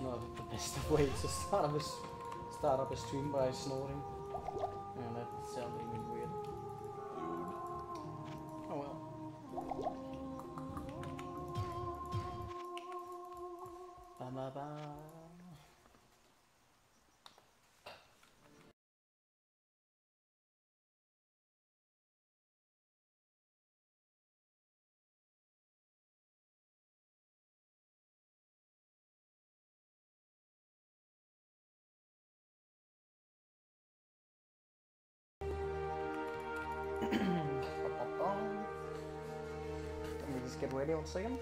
not the best of ways to start up a, start up a stream by snorting. Ready one second.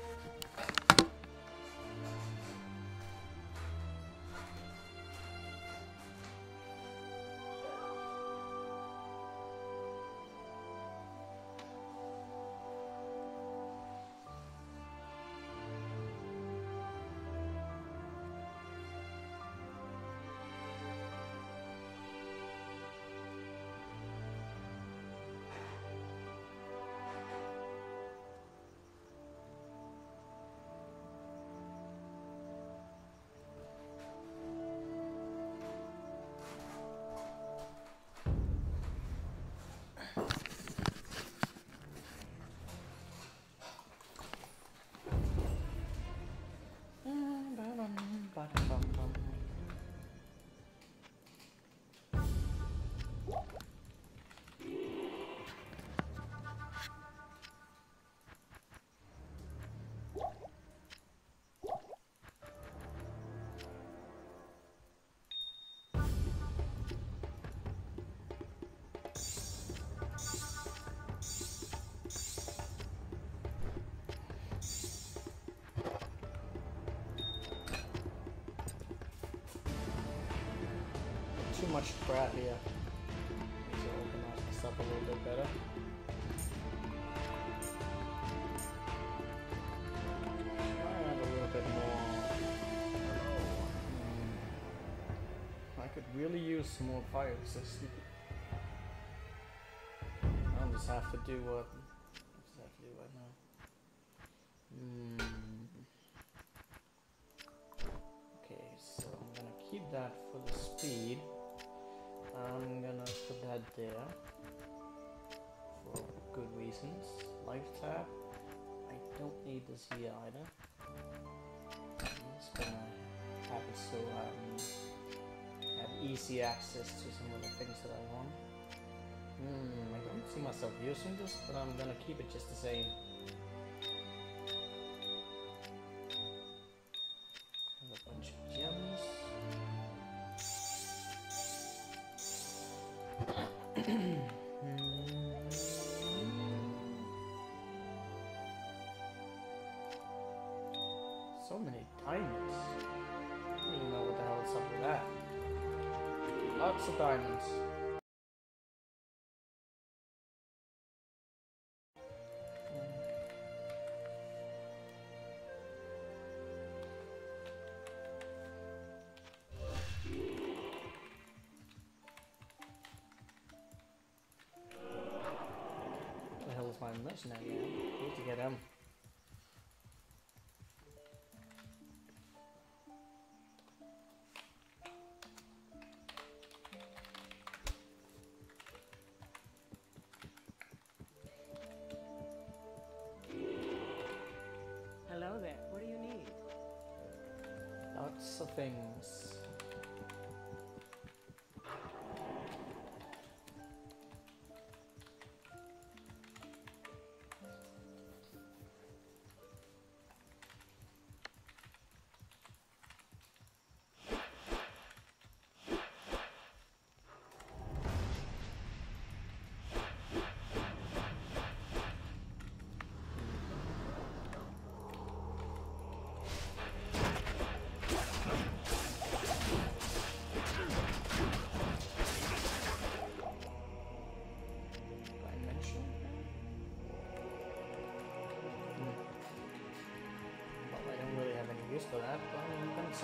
Too much crap here. Need to organize this up a little bit better. Have a little bit more. Hmm. I could really use some more fire resistance. I'll just have to do what. I just have to do right now. Hmm. Okay, so I'm gonna keep that for the speed. I'm gonna put that there for good reasons. Life tab. I don't need this here either. I'm just gonna have it so I um, have easy access to some of the things that I want. Hmm, I don't see myself using this, but I'm gonna keep it just the same. Diamonds. The hell is my mercenary man? Things.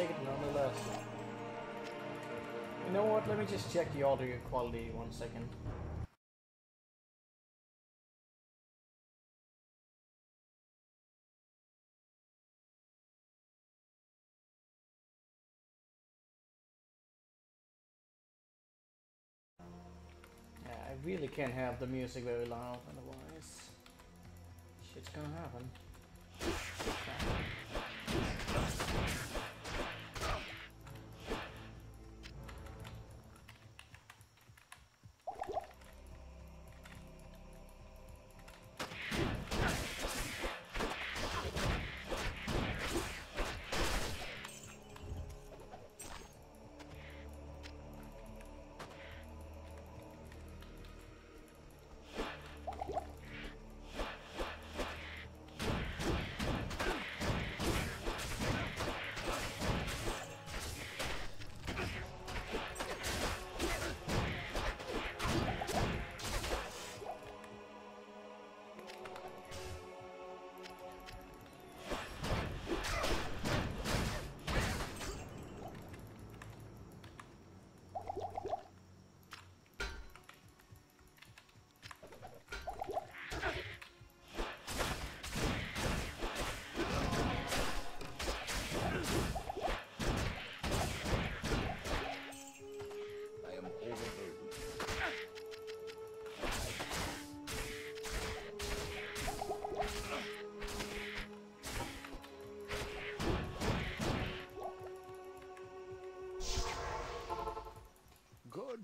take it nonetheless. You know what, let me just check the audio quality one second. Yeah, I really can't have the music very loud, otherwise shit's gonna happen.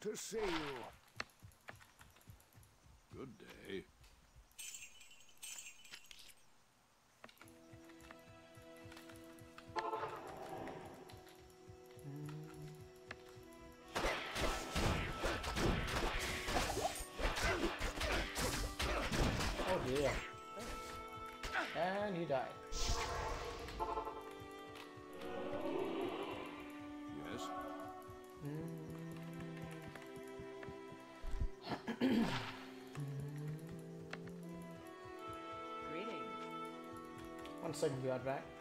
To see you. One second, be right back.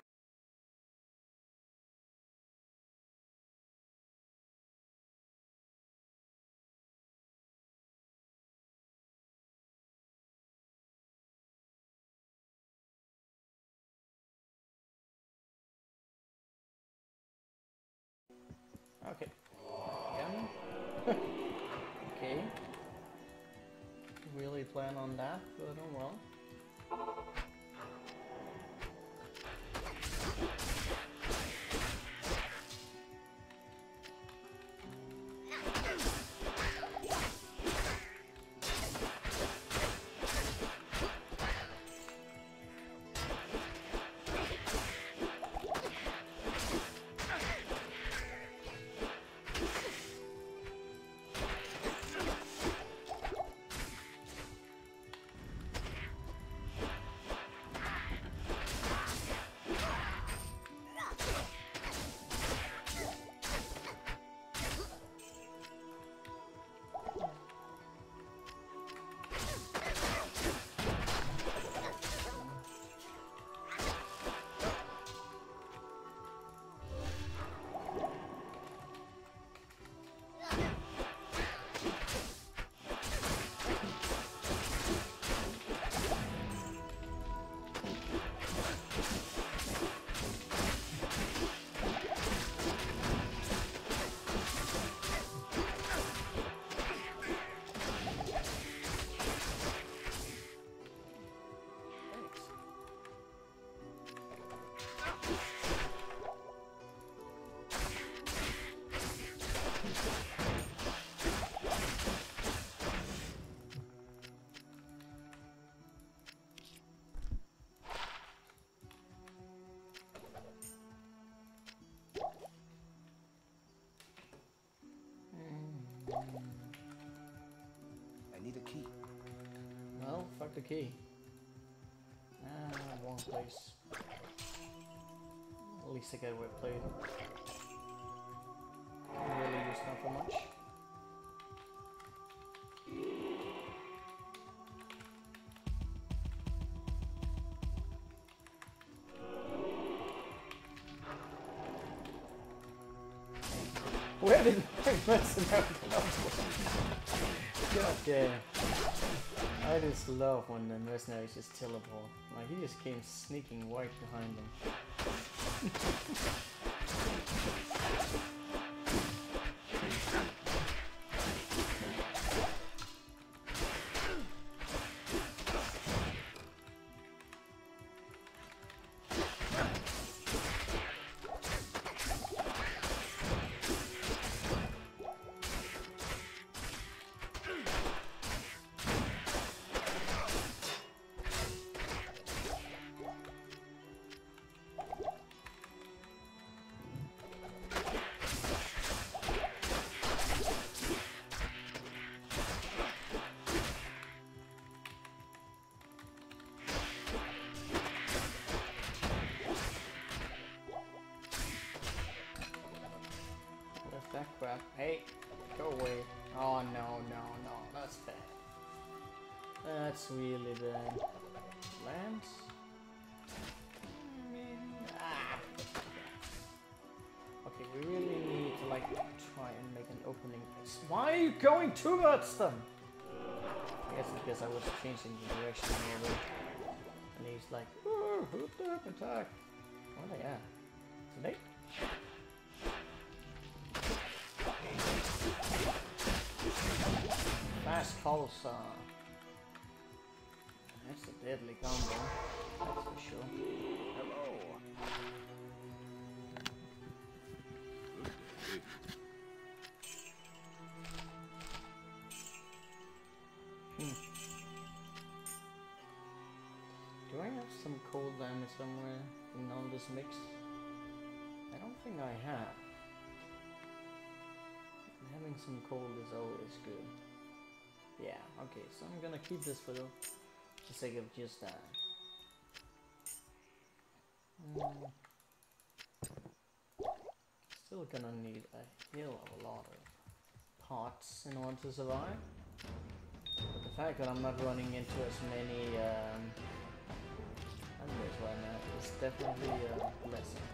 The key. Ah, wrong place. At least I get where I played. Really use that for much. Where did my mercenary come from? God damn. I just love when the mercenaries just teleport. Like he just came sneaking right behind them. bad. Lance? Mm, ah. Okay, we really need to like try and make an opening. Why are you going towards them? I guess it's because I was changing the direction little. And he's like, oh, hooked up attack. Where are they at? Today? Fast pulsar. That's a deadly combo, that's for sure. Hello. Hmm. Do I have some cold damage somewhere in all this mix? I don't think I have. Having some cold is always good. Yeah, okay, so I'm gonna keep this for the, the sake of just that. Mm. Still gonna need a hell of a lot of parts in order to survive. But the fact that I'm not running into as many um, enemies right now is definitely a blessing.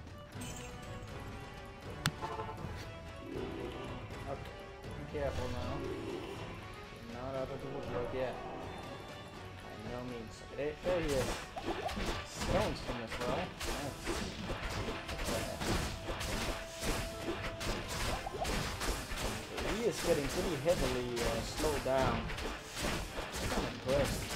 Okay, be careful now. Not out of the woodwork yet. No means. There, there he is. Stones from as well. That's he is getting pretty heavily uh, slowed down. I'm impressed.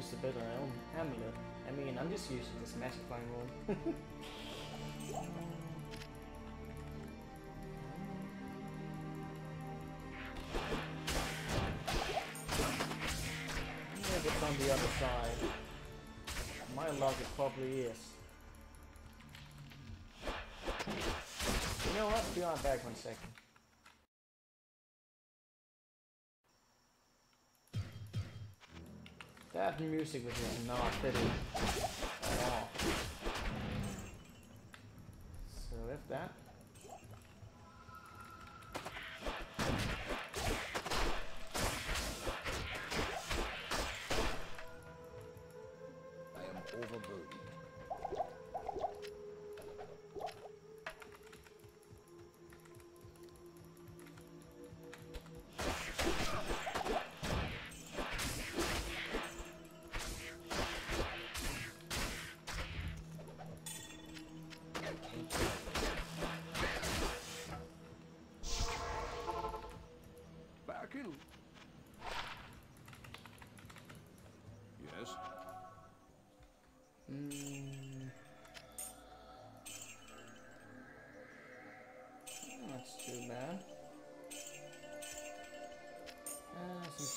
Use a better amulet. I mean, I'm just using this magnifying room. Maybe it's on the other side. My luck it probably is. You know what? Be right back one second. Music which is not fitting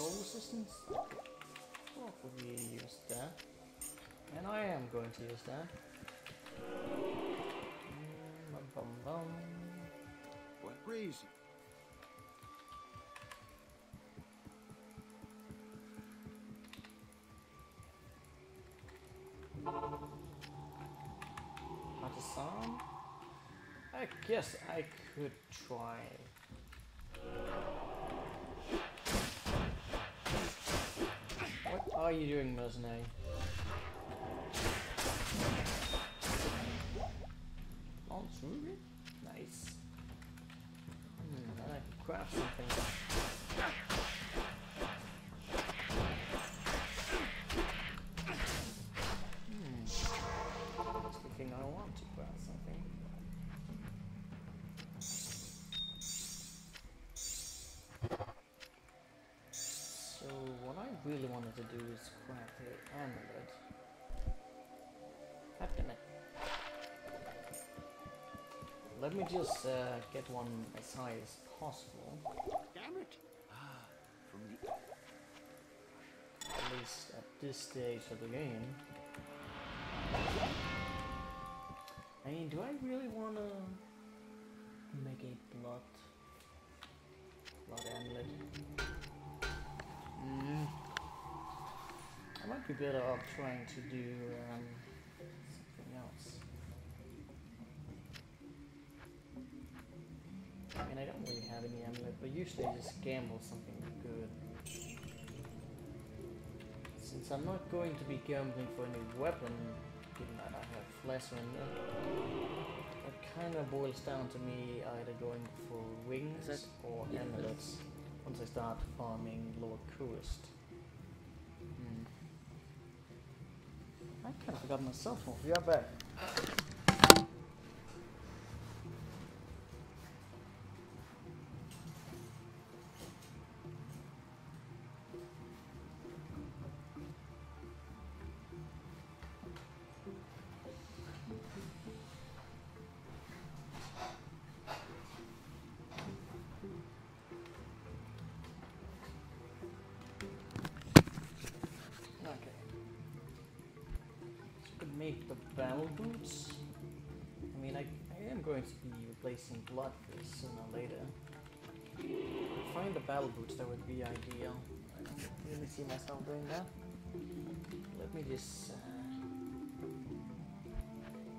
Cold resistance. What would we use that? And I am going to use that. Mm, bum, bum, bum. What reason? Partisan? I guess I could try. What are you doing, mercenary? Lance Ruby? Nice. Hmm, I can craft something. Really wanted to do is craft the amulet. God damn it. Let me just uh, get one as high as possible. Damn it. Ah, from the At least at this stage of the game. I mean, do I really want to make a blood blood amulet? I might be better off trying to do um, something else. I mean, I don't really have any amulet, but usually I just gamble something good. Since I'm not going to be gambling for any weapon, given that I have render, it kind of boils down to me either going for wings or amulets once I start farming Lower Kurast. I kind of forgot my cell phone. We are back. Make the battle boots. I mean, I, I am going to be replacing Bloodfist sooner or later. Find the battle boots, that would be ideal. I don't really see myself doing that. Let me just.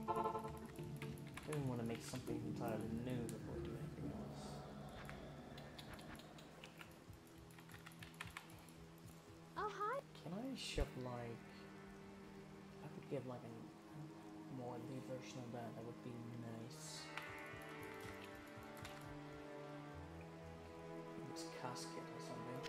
Uh, I didn't want to make something entirely new before I do anything else. Oh, hi. Can I shop like? I could get like a more elite version of that. That would be nice. It's casket or something.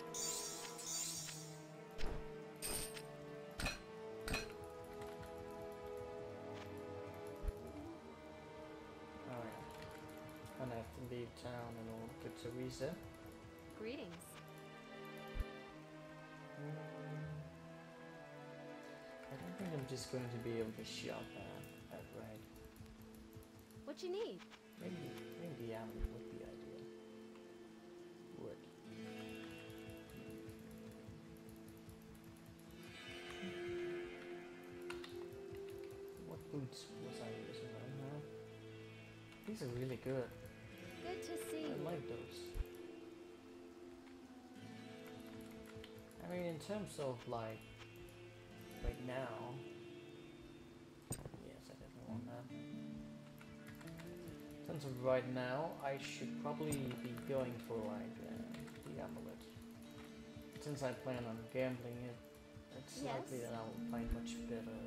Yeah. And I have to leave town in order to Teresa. Greetings. Mm. I don't think I'm just going to be able to shop you need? Maybe, maybe the would be ideal. Would. What boots was I using? I don't know. These are really good. Good to see I like those. I mean, in terms of like, right now, I should probably be going for like uh, the amulet. Since I plan on gambling it, it's likely that I'll find much better.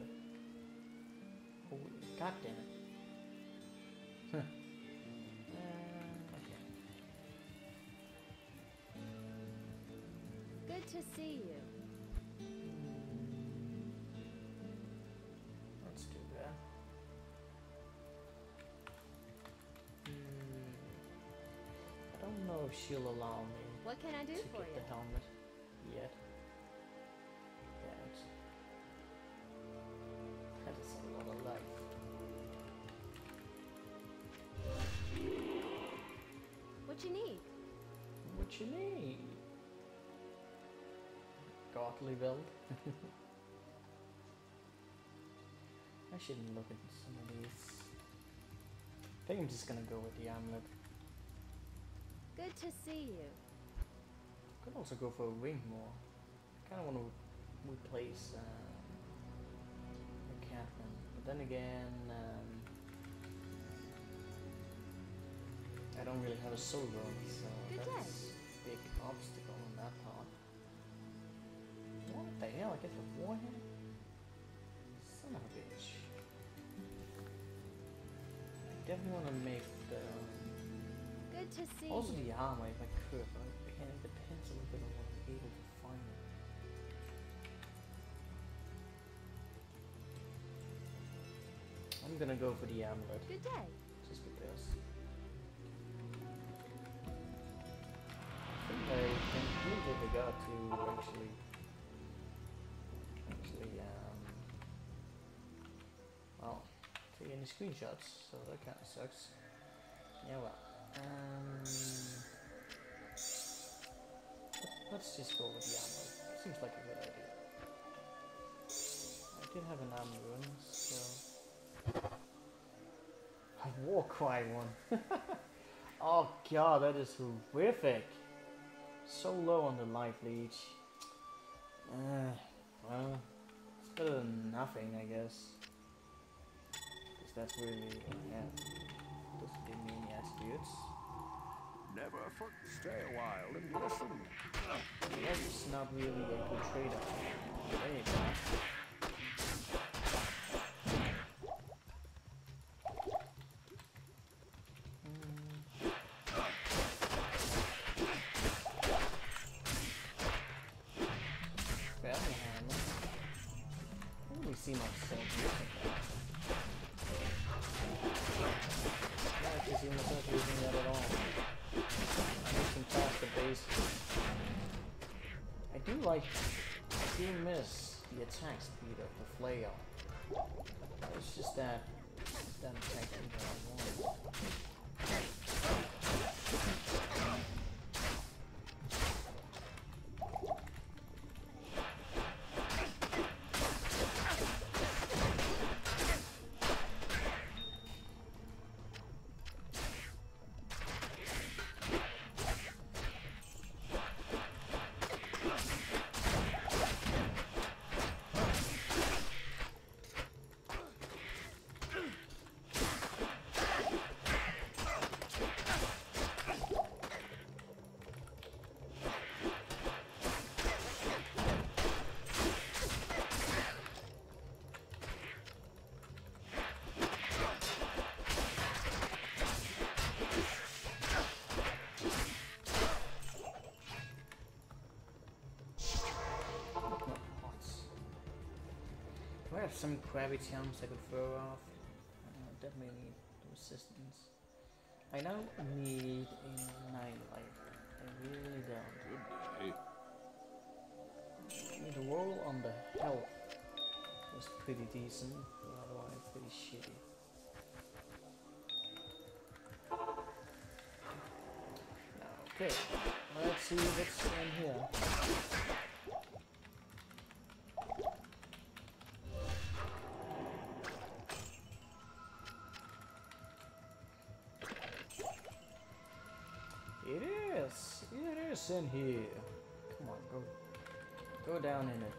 Holy god damn it. Huh. Uh, okay. Good to see you. Know if she'll allow me. What can I do to for get you? the helmet yet. That. That is a lot of life. What you need? What you need? Godly build. I shouldn't look at some of these. I think I'm just gonna go with the amulet. Good to see you. Could also go for a ring more. I Kind of want to replace um, the Catman, but then again, um, I don't really have a soul so Good that's a big obstacle on that part. What the hell? I get the warhead? Son of a bitch. I definitely want to make. Good to see Also you. the armor if I could, but again it depends a little bit on what I'm able to find. I'm gonna go for the amulet, Good day. just because. I think I completely forgot to actually, actually, um, well, take any screenshots, so that kinda sucks. Yeah, well, um, let- let's just go with the amulet. Seems like a good idea. I did have an armor rune, so. A war cry one. oh god, that is horrific. So low on the life leech. Uh, well, it's better than nothing, I guess. Because that's really, yeah, attributes. Never foot, stay a while and listen. That's not really a good trade-off. I do miss the attack speed of the flail. It's just that, that attack speed that I want. Have some crabby chums I could throw off? Definitely need resistance. I now need a life. I really don't. Mean, the roll on the health was pretty decent, in here. Come on, go. Go down in it.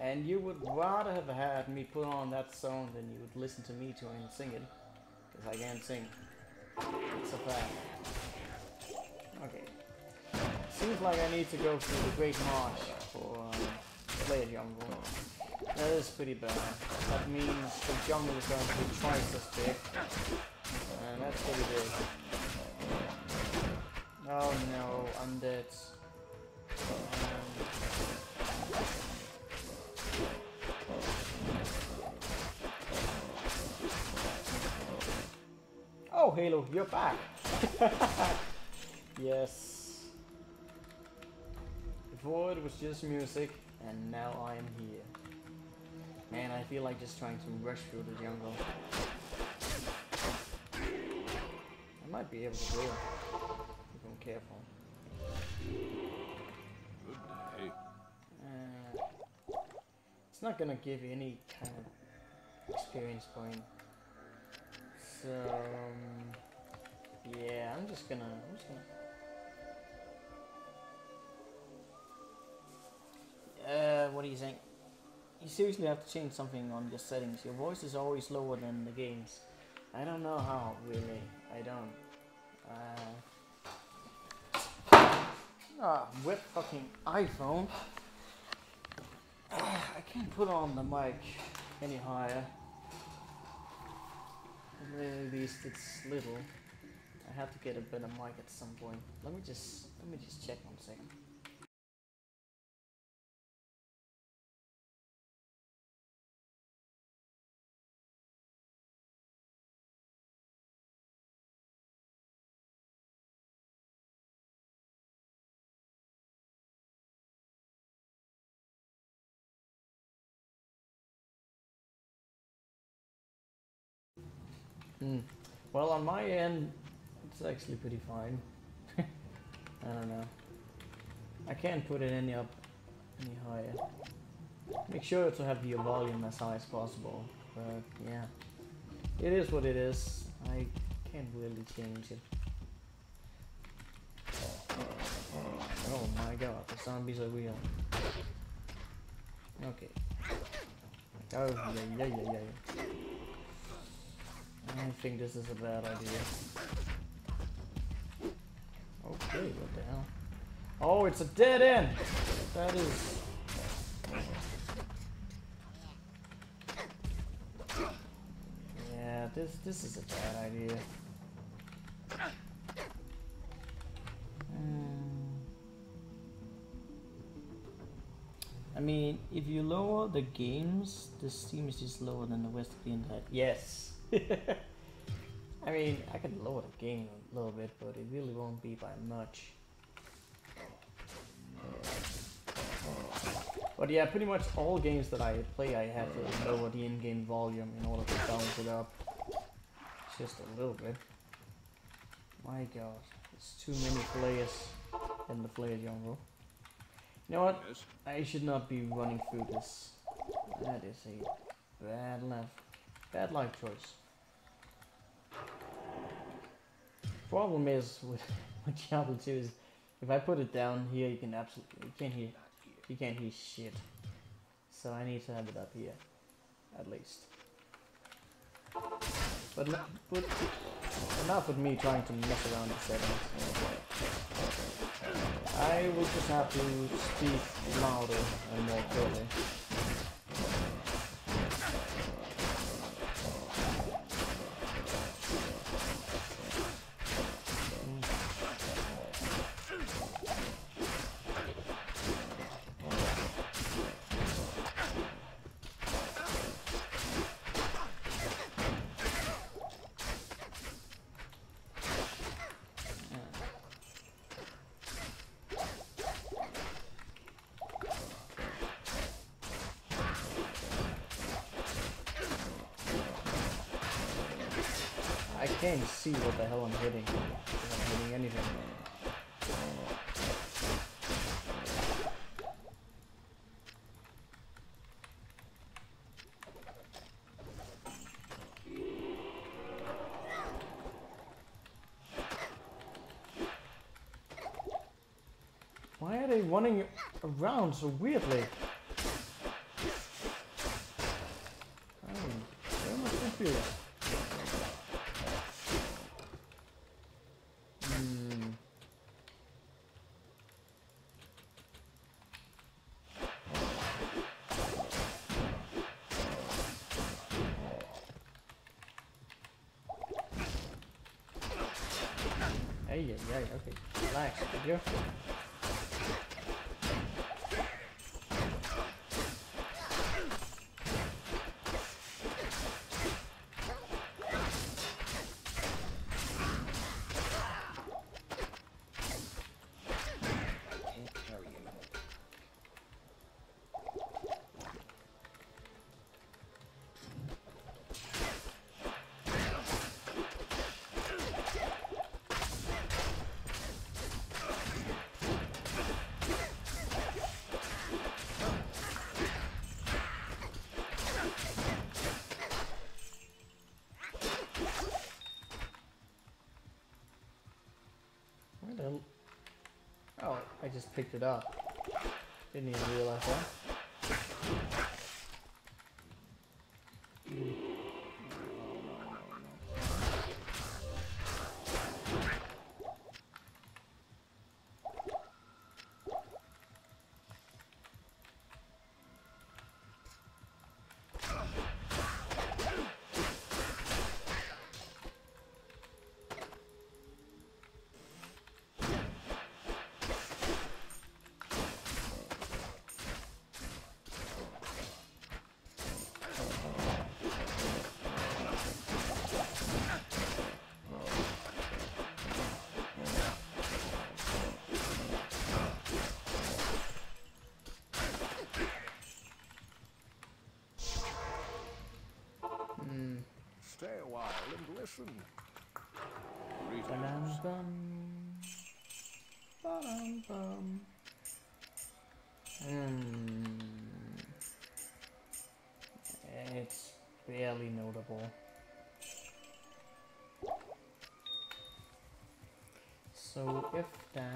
And you would rather have had me put on that song than you would listen to me try and sing it. Because I can't sing. It's a fact. Okay. Seems like I need to go through the Great Marsh for um, Flayer Jungle. That is pretty bad. That means the jungle is going to be twice as big. And that's pretty big. Oh no, undead. Um, Oh, Halo, you're back. yes. Before it was just music, and now I am here. Man, I feel like just trying to rush through the jungle. I might be able to do it if I'm careful. Uh, it's not gonna give you any kind of experience point. Um, yeah, I'm just gonna. I'm just gonna. Uh, what do you think? You seriously have to change something on your settings. Your voice is always lower than the game's. I don't know how, really. I don't. Uh, ah, with fucking iPhone. I can't put on the mic any higher. At least it's little. I have to get a better mic at some point. Let me just let me just check one second. Hmm. Well, on my end, it's actually pretty fine. I don't know. I can't put it any up any higher. Make sure to have your volume as high as possible. But yeah, it is what it is. I can't really change it. Oh my god, the zombies are real. Okay. Oh yeah yeah yeah yeah. I don't think this is a bad idea. Okay, what the hell? Oh, it's a dead end! That is... Yeah, this this is a bad idea. I mean, if you lower the games, the Steam is just lower than the West the internet. Yes! I mean, I can lower the game a little bit, but it really won't be by much. But yeah, pretty much all games that I play, I have to lower the in-game volume in order to balance it up. Just a little bit. My god, it's too many players in the Flayer jungle. You know what? Yes. I should not be running through this. That is a bad life, bad life choice. Problem is with, with Diablo 2 is if I put it down here, you can absolutely you can't hear you can't hear shit. So I need to have it up here, at least. But no- but enough with me trying to mess around with settings. I will just have to speak louder and more clearly. Can't see what the hell I'm hitting. I'm hitting anything. Why are they running around so weirdly? I'm very much confused. Hmm. Hey, yeah, yeah, okay. Relax, would you? I can't carry anymore. Where the hell- Oh, I just picked it up. Didn't even realize that. And. Ba-dum-bum. Ba-dum bum. Hmm. It's barely notable. So if that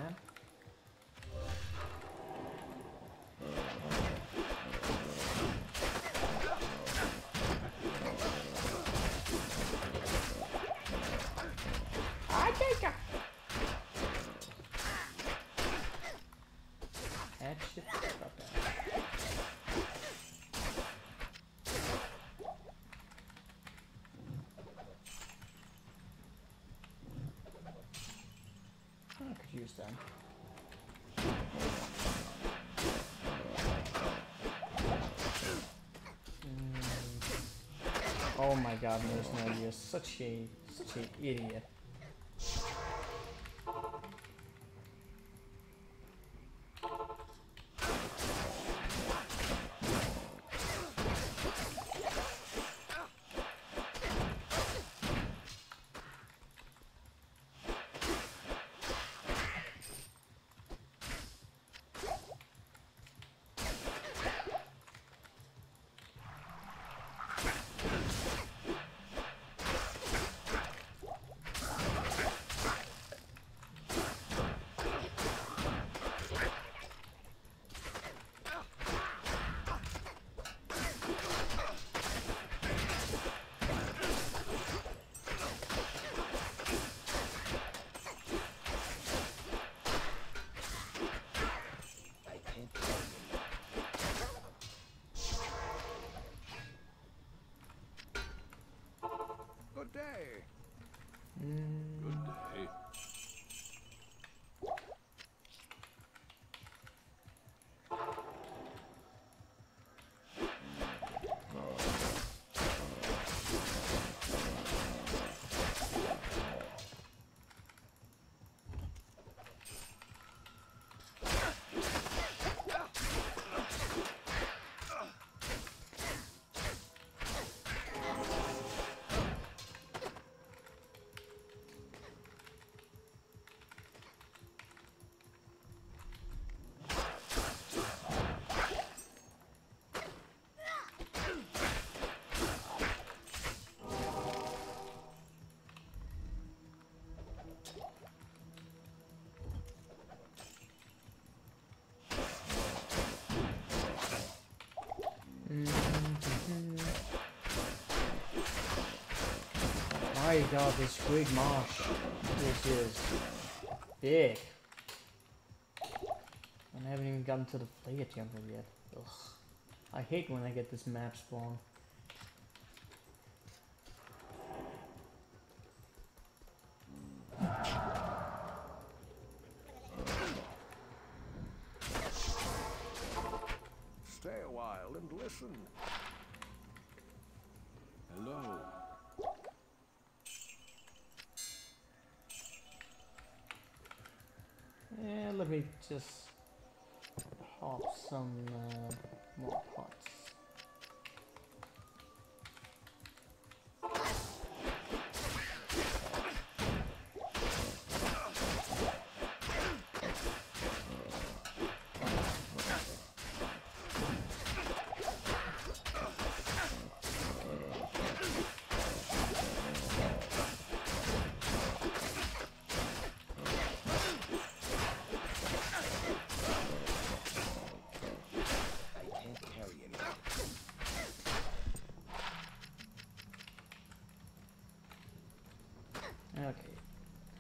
I could. Mm. Oh my god, Mercenary, you're such a such an idiot. My god, this Great Marsh. This is big. And I haven't even gotten to the Flayer jungle yet. Ugh. I hate when I get this map spawn. Just pop some uh, more Okay.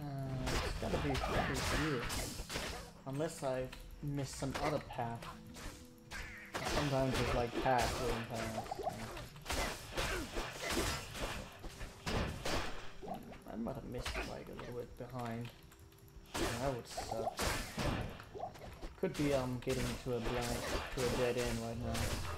Uh, it's gotta be here. Unless I missed some other path. Sometimes it's like path going past. I might have missed like a little bit behind. That would suck. Could be um getting to a blank to a dead end right now.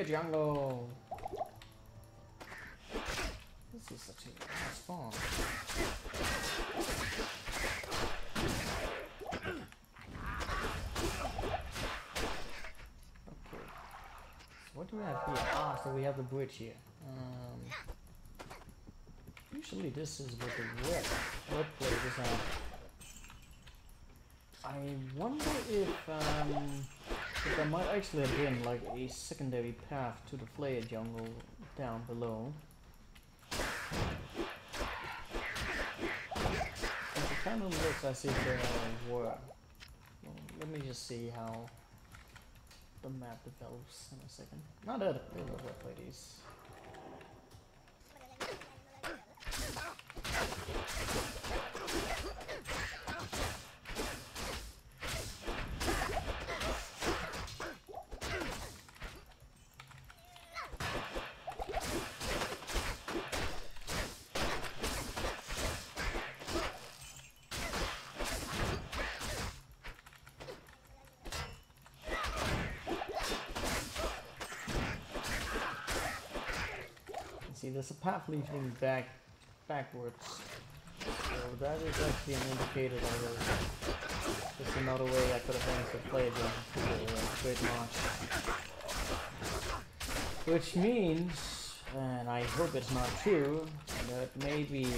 A jungle. This is such a nice spawn. Okay. So what do we have here? Ah, so we have the bridge here. Um, usually this is what the web web plate is on. I wonder if um, but there might actually have been like a secondary path to the Flayer jungle down below. It kind of looks as if there were. Well, let me just see how the map develops in a second. Not that it was what it See, there's a path leading back backwards. So that is actually an indicator that there's just another way I could have managed to play the Great Marsh. Which means, and I hope it's not true, that maybe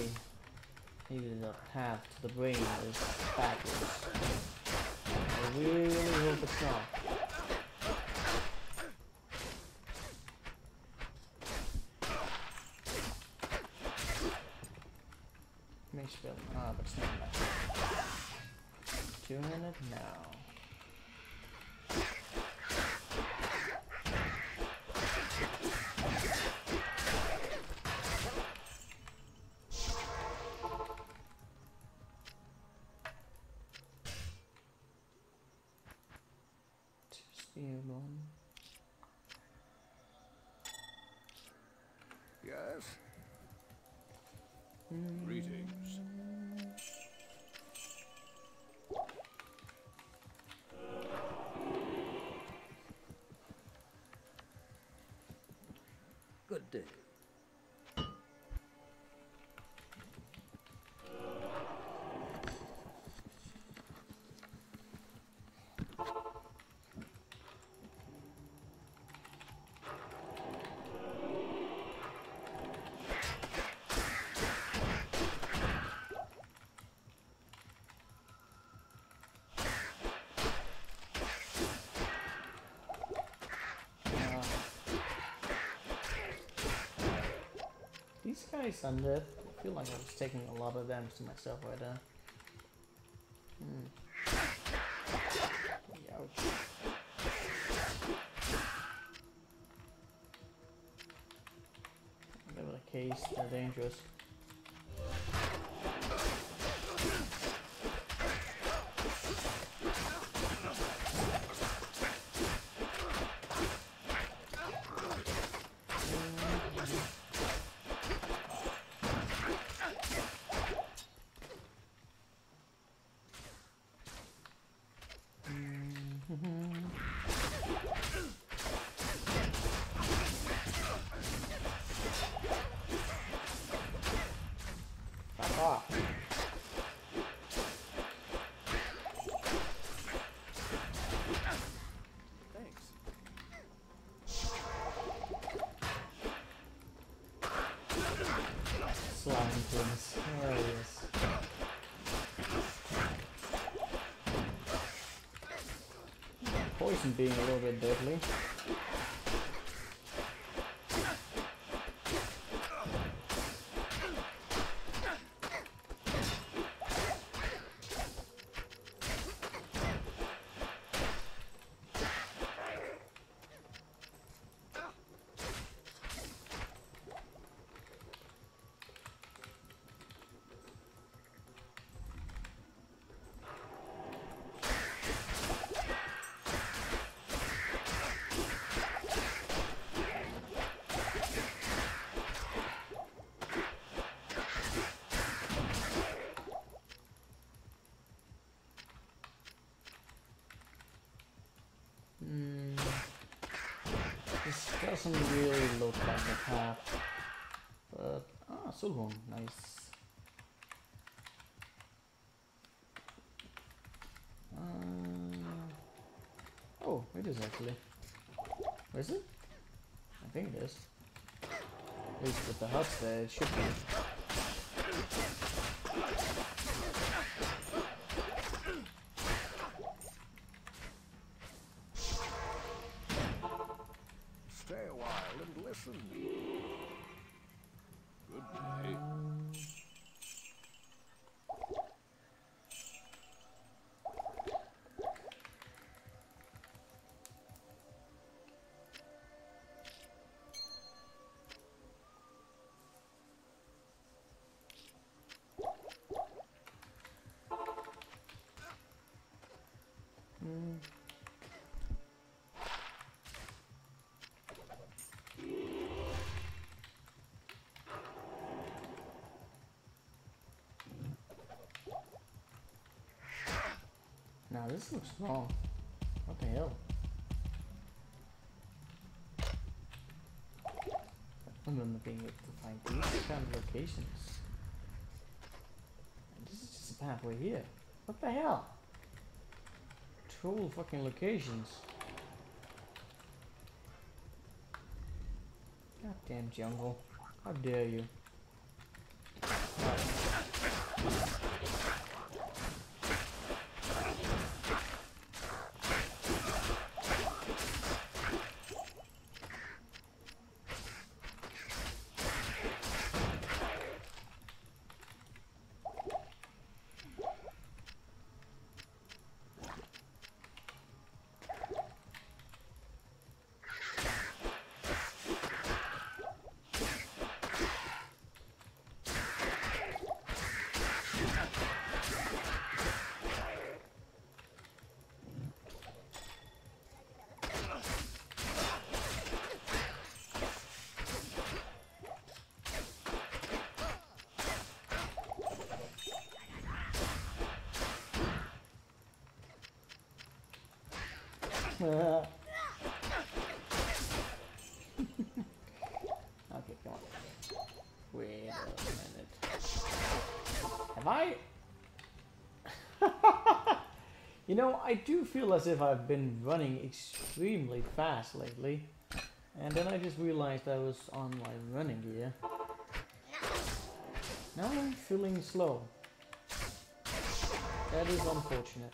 maybe the path to the brain is backwards. I really hope it's not. Good day. Guys undead. I feel like I was taking a lot of damage to myself right there. Hmm. Ouch. Whatever the case, they're dangerous. Being a little bit deadly. Hmm. This doesn't really look like a path. But ah, Sulhorn, nice. Uh, oh, it is actually. Where is it? I think it is. At least with the huts there, it should be. This looks wrong. What the hell? I remember being able to find these kind of locations. This is just a pathway here. What the hell? Troll fucking locations. Goddamn jungle. How dare you? okay, come on. Wait a minute. Have I... you know, I do feel as if I've been running extremely fast lately. And then I just realized I was on my running gear. Now I'm feeling slow. That is unfortunate.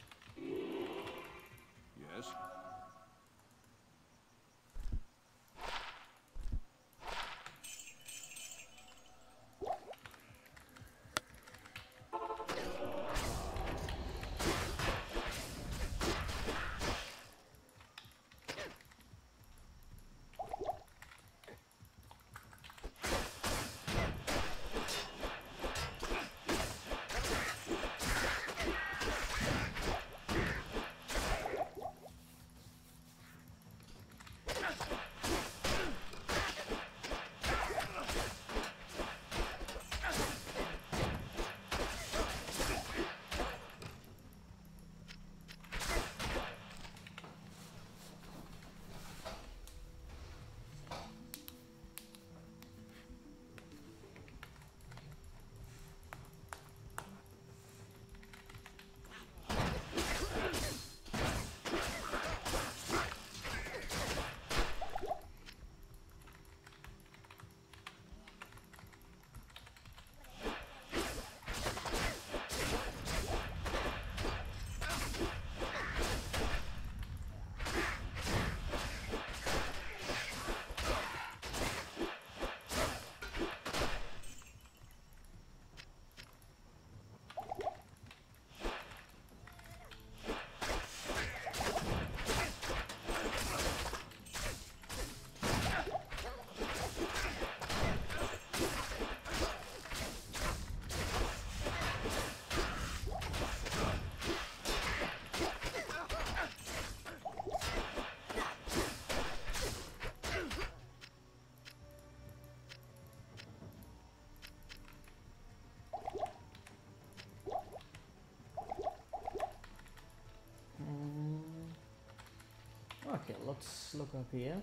Okay, let's look up here.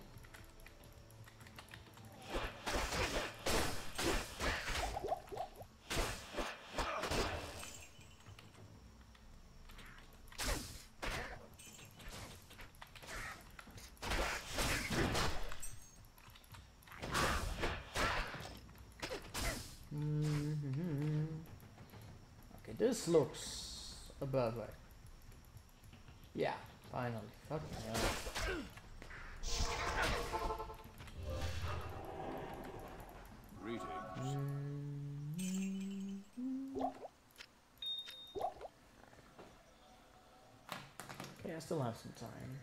Mhm. Okay, this looks about right. Yeah, finally. Greetings. Mm-hmm. Okay, I still have some time.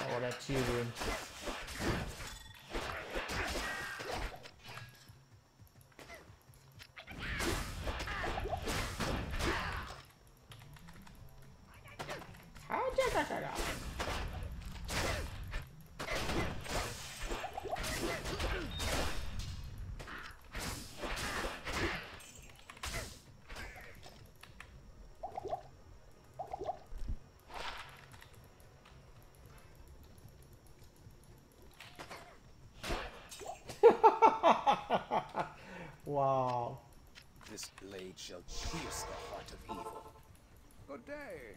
Oh, that's you, dude. Wow. This blade shall pierce the heart of evil. Good day.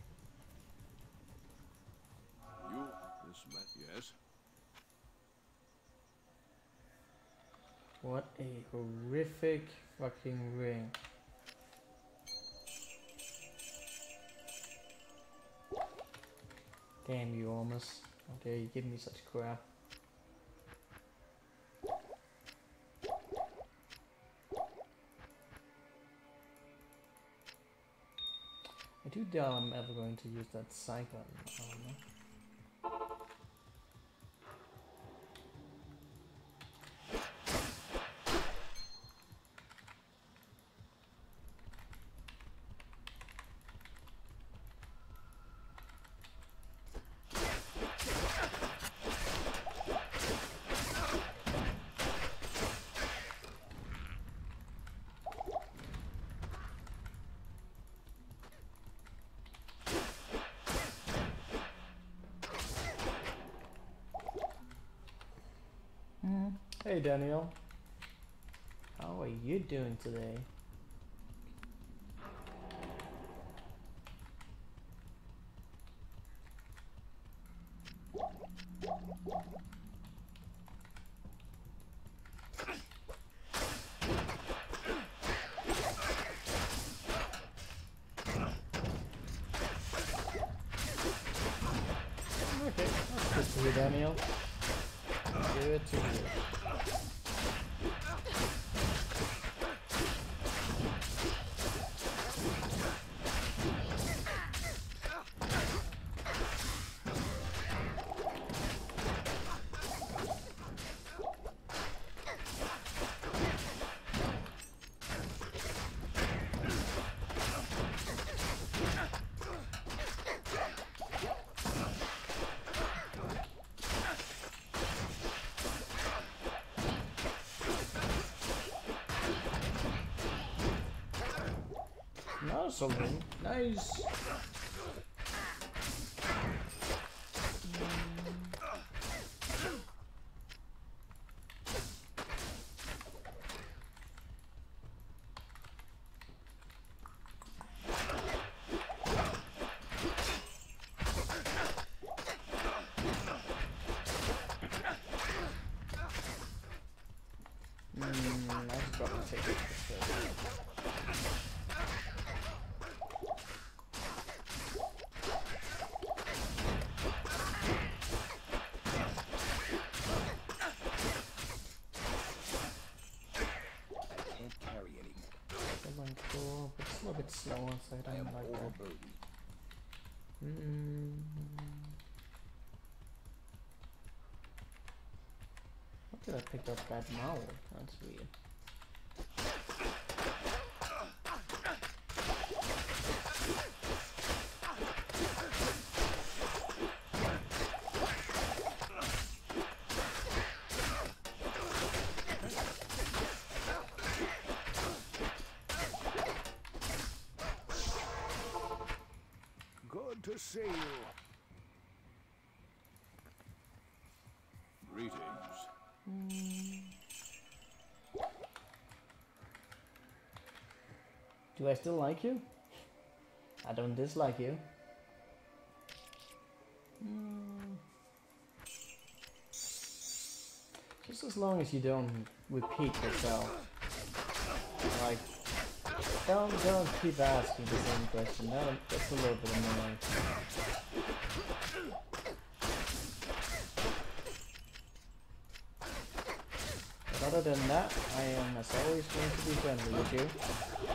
You, this man, yes? What a horrific fucking ring. Damn you, Ormus. How dare you give me such crap. I'm ever going to use that cyclone Hey Daniel. How are you doing today? Something nice. Mm, I should probably take it first. Can't carry anymore. Come on, cool, but it's a little bit slower, so I I don't like that. overburdened. Mm. What did I pick up that mouse? That's weird. Greetings. Do I still like you? I don't dislike you. Mm. Just as long as you don't repeat yourself. Don't don't keep asking the same question. That, that's a little bit annoying. But other than that, I am as always going to be friendly with you.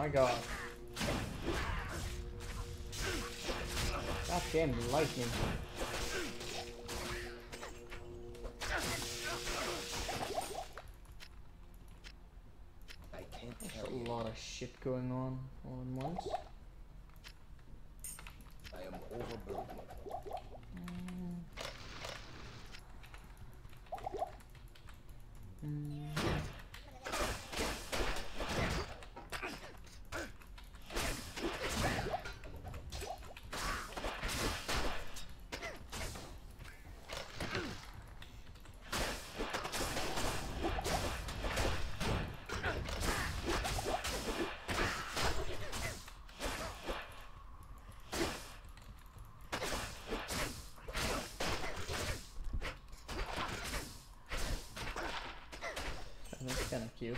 My god. God damn lightning. I can't There's a lot of shit going on all at once. I am overburdened. That's kind of cute.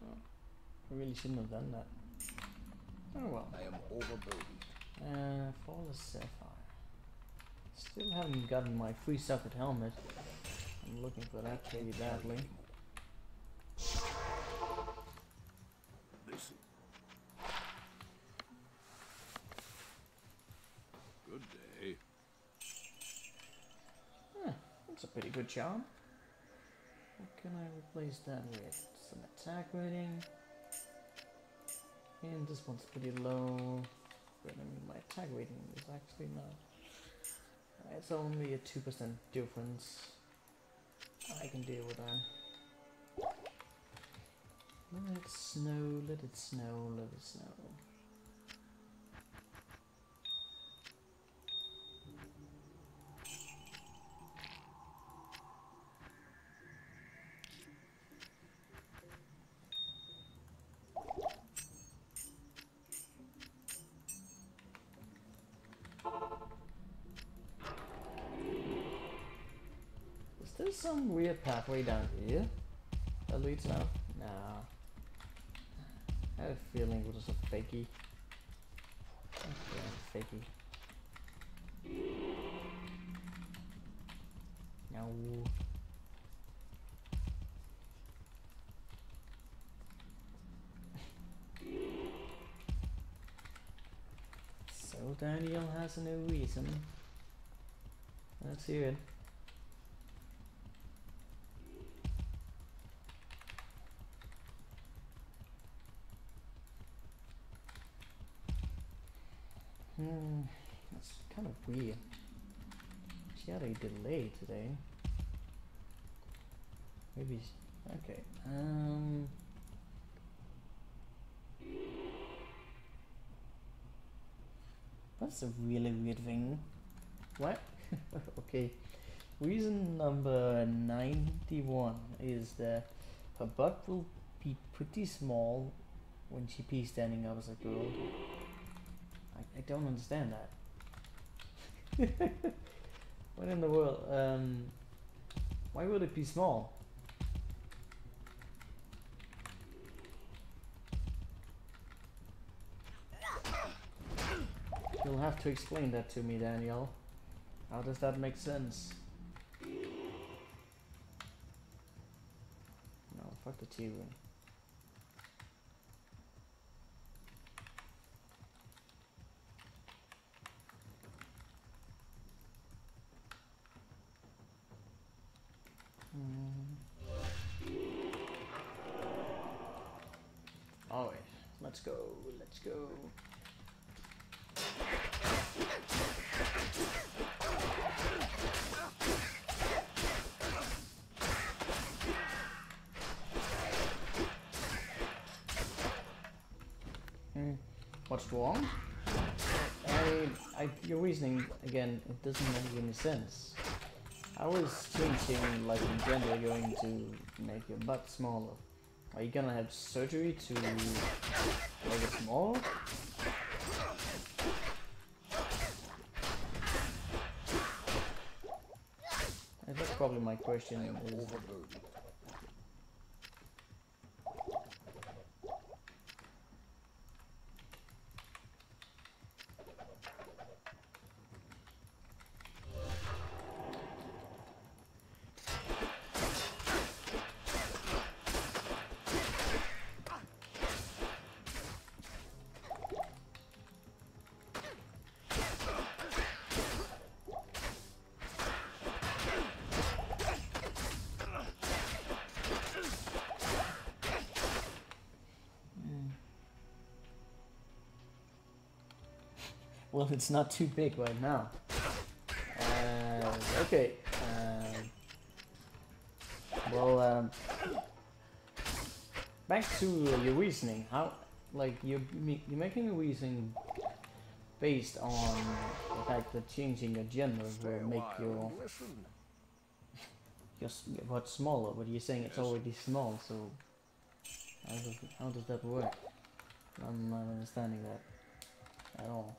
No, I really shouldn't have done that. Oh well. I am overburdened. Uh, Flawless Sapphire. Still haven't gotten my free socket helmet. I'm looking for that pretty badly. Listen. Good day. Good charm. What can I replace that with? Some attack rating. And this one's pretty low. But I mean, my attack rating is actually not. Uh, it's only a 2% difference. I can deal with that. Let it snow, let it snow, let it snow. Pathway down here that leads out? Nah. I had a feeling it was a fakey. Okay, fakey. No. So Daniel has a new reason. Let's hear it. Hmm, that's kind of weird. She had a delay today. Maybe. Okay. Um. That's a really weird thing. What? okay. Reason number 91 is that her butt will be pretty small when she pees standing up as a girl. I, I don't understand that. what in the world? Um, why would it be small? You'll have to explain that to me, Daniel. How does that make sense? No, fuck the T Mm-hmm. Always. Let's go, let's go. Hmm. What's wrong? I, I, your reasoning, again, it doesn't make any sense. How is changing, like in gender, going to make your butt smaller? Are you gonna have surgery to make it smaller? That's probably my question. Well, it's not too big right now. Uh, okay. Um, well, um, back to uh, your reasoning. How, like, you're you're making a reasoning based on the fact that changing your gender will make your and listen. your s- your butt smaller, but you're saying it's already small. So how does how does that work? I'm not understanding that at all.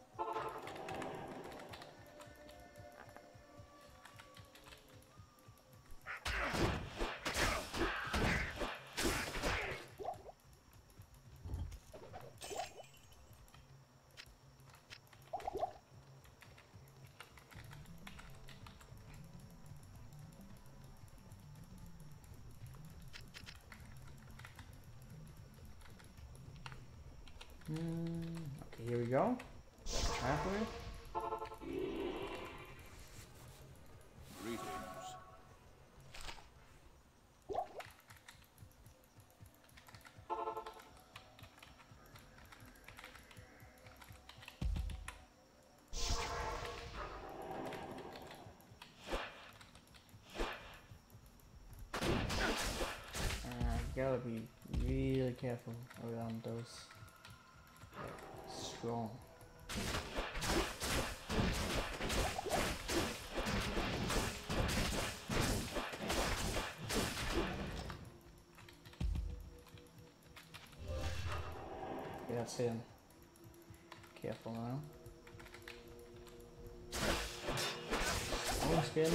Gotta be really careful around those. like, strong. That's him. Careful now. Oh, Stone skin.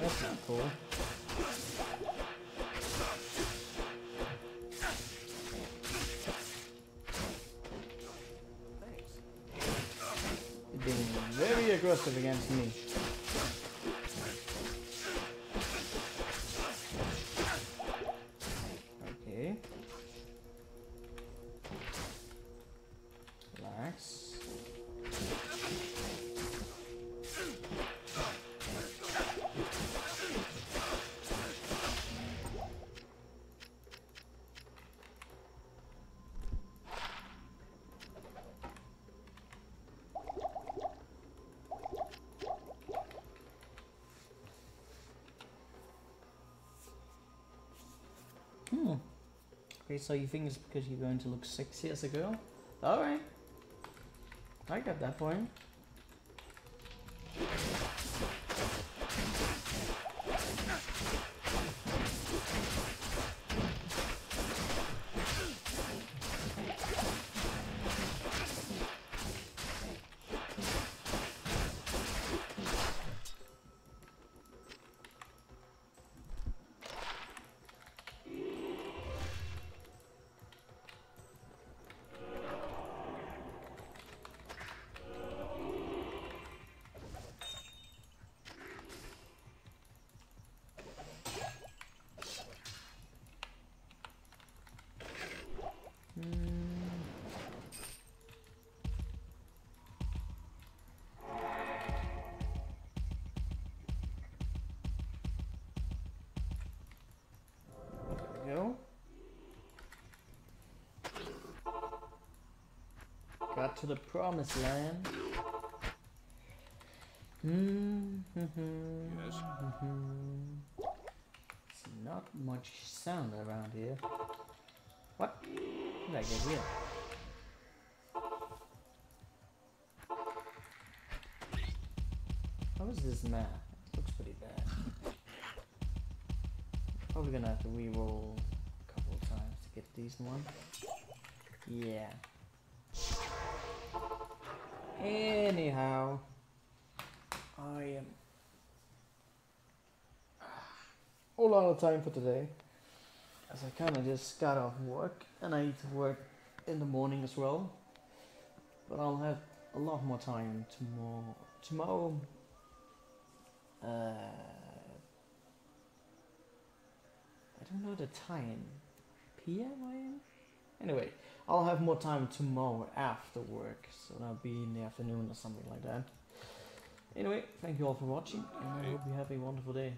That's not cool. Aggressive against me. Hmm. Okay, so you think it's because you're going to look sexy as a girl? Alright. I got that point. To the promised land. Mm-hmm. Yes. It's not much sound around here. What? How did I get here? How is this map? It looks pretty bad. Probably gonna have to re-roll a couple of times to get a decent one. Yeah. Anyhow, I am all out of time for today. As I kind of just got off work and I need to work in the morning as well. But I'll have a lot more time tomorrow. Tomorrow, uh, I don't know the time. PM I am? Anyway, I'll have more time tomorrow after work, so that'll be in the afternoon or something like that. Anyway, thank you all for watching, and I hope you have a wonderful day.